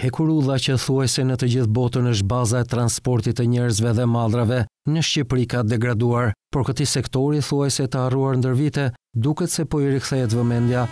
Hekurudha që thuajse në të gjithë botën është baza e transportit të njerëzve dhe mallrave, në Shqipëri ka degraduar, por këtij sektori thuajse të harruar ndër vite, duket se po i rikthehet vëmendja.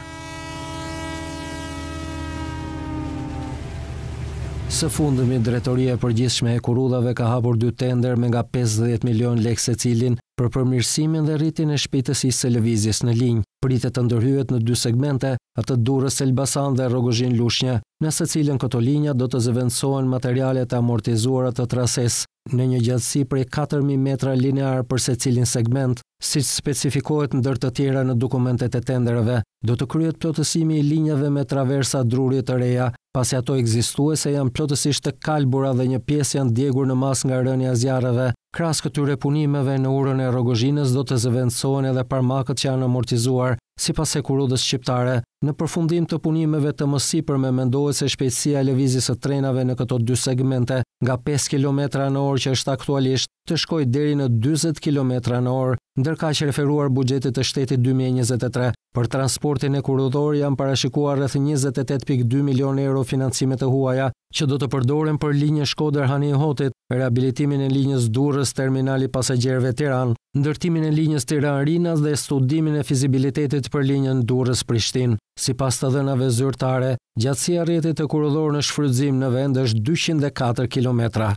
Së fundmi, Drejtoria e Përgjithshme e Hekurudhave ka hapur dy tenderë me nga pesëdhjetë milionë lekë secilin për përmirësimin dhe rritjen e shpejtësisë së lëvizjes në linjë. Pritet të ndërhyhet në dy segmente, atë Durrës Elbasan dhe Rrogozhinë Lushnjë, në secilën këto linja do të zëvendësohen materialet e amortizuara të trasesë, në një gjatësi prej katër mijë metra linearë për secilin segment. Siç specifikohet ndër të tjera në dokumentet e tenderave, do të kryhet plotësimi i linjave me traversa druri të reja, pasi ato ekzistuese janë plotësisht të kalbura dhe një pjesë janë djegur në masë nga rënia e zjarreve. Krahas këtyre punimeve, në urën e Rrogozhinës do të zëvendësohen edhe parmakët që janë amortizuar, sipas Hekurudhës Shqiptare. Në përfundim të punimeve të mësipërme mendohet se shpejtësia e lëvizjes së trenave në këto dy segmente, nga pesë kilometra në orë që është aktualisht, të shkojë deri në dyzet kilometra në orë, ndërkaq referuar buxhetit të shtetit dy mijë e njëzet e tre. Për transportin hekurudhor janë parashikuar rreth njëzet e tetë pikë dy milionë euro financime të huaja, që do të përdoren për linjën Shkodër-Hani i Hotit, rehabilitimin e linjës Durrës-Terminali i Pasagjerëve Tiranë, ndërtimin e linjës Tiranë-Rinas dhe studimin e fizibilitetit për linjën Durrës-Prishtinë. Sipas të dhënave zyrtare, gjatësia e rrjetit hekurudhor në shfrytëzim në vend është dyqind e katër kilometra.